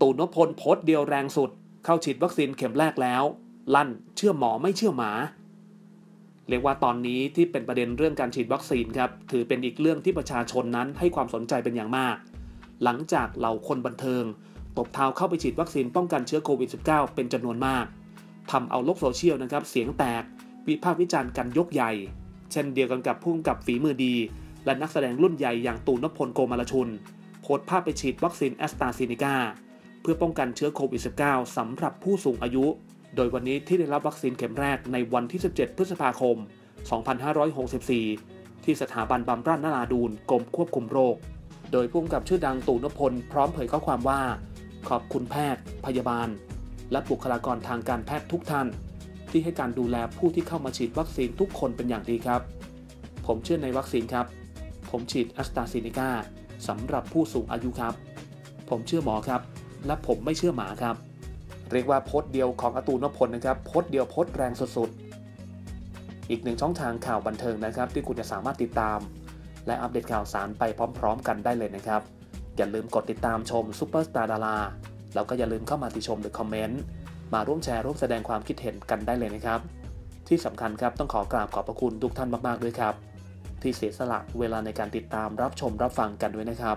ตู่ นพพลโพสต์เดียวแรงสุด เข้าฉีดวัคซีนเข็มแรกแล้ว ลั่นเชื่อหมอไม่เชื่อหมา เรียกว่าตอนนี้ที่เป็นประเด็นเรื่องการฉีดวัคซีนครับถือเป็นอีกเรื่องที่ประชาชนนั้นให้ความสนใจเป็นอย่างมาก หลังจากเหล่าคนบันเทิง ตบเท้าเข้าไปฉีดวัคซีนป้องกันเชื้อโควิด -19 เป็นจำนวนมากทำเอาโลกโซเชียลนะครับเสียงแตกวิพากษ์วิจารณ์กันยกใหญ่ เช่นเดียวกันกับผู้กำกับฝีมือดี และนักแสดงรุ่นใหญ่อย่างตู่ นพพลโกมารชุนโพสต์ภาพไปฉีดวัคซีนแอสตราเซเนกา เพื่อป้องกันเชื้อโควิด -19 สำหรับผู้สูงอายุ โดยวันนี้ที่ได้รับวัคซีนเข็มแรกในวันที่ 17 พฤษภาคม 2564 ที่สถาบันบำราศนราดูนกรมควบคุมโรค โดยผู้กำกับชื่อดังตู่นพพลพร้อมเผยข้อความว่า ขอบคุณแพทย์ พยาบาล และบุคลากรทางการแพทย์ทุกท่าน ที่ให้การดูแลผู้ที่เข้ามาฉีดวัคซีนทุกคนเป็นอย่างดีครับ ผมเชื่อในวัคซีนครับ ผมฉีดแอสตราเซเนกาสำหรับผู้สูงอายุครับ ผมเชื่อหมอครับ และผมไม่เชื่อหมาครับ เรียกว่าโพสต์เดียวของอตู่ นพพลนะครับโพสต์เดียวโพสต์แรงสุดๆ อีกหนึ่งช่องทางข่าวบันเทิงนะครับ ที่คุณจะสามารถติดตาม และอัปเดตข่าวสารไปพร้อม ๆ กันได้เลยนะครับ อย่าลืมกดติดตามชมซูเปอร์สตาร์ดาราแล้วก็อย่าลืมเข้ามาติชมหรือคอมเมนต์มาร่วมแชร์ร่วมแสดงความคิดเห็นกันได้เลยนะครับ ที่สำคัญครับต้องขอกราบขอบพระคุณทุกท่านมากๆด้วยครับ ที่เสียสละเวลาในการติดตามรับชมรับฟังกันด้วยนะครับ